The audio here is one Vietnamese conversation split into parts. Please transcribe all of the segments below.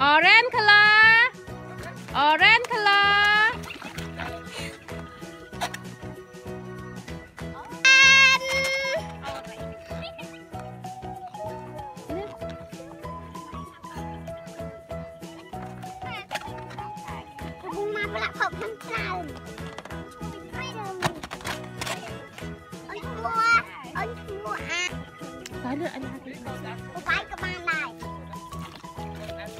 orange color orange color Bung ma anh khóc thằng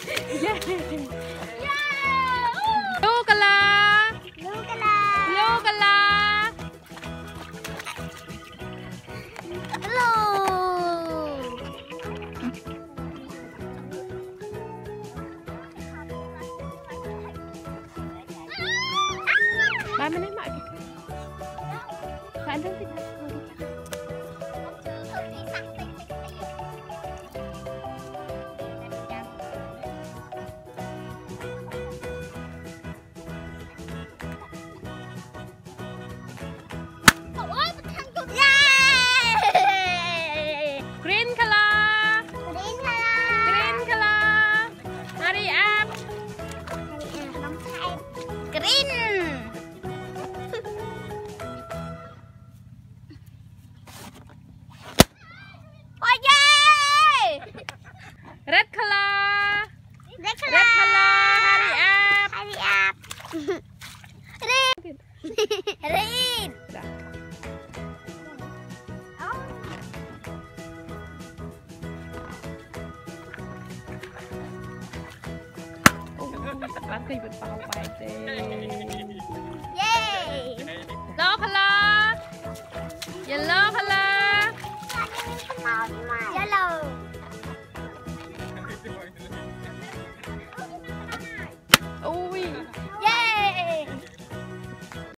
Mana Lokala. Lokala. Hello. Mak. Tak ada. អ៊ីនអូយ៉ារ៉េតខ្លារ៉េតខ្លារ៉េតខ្លាហារីអាប់ហារីអាប់រ៉េត ตีเป็นเปล่าไปเจ้เย้ yellow color yellow อันนี้เป็นเตาดีไห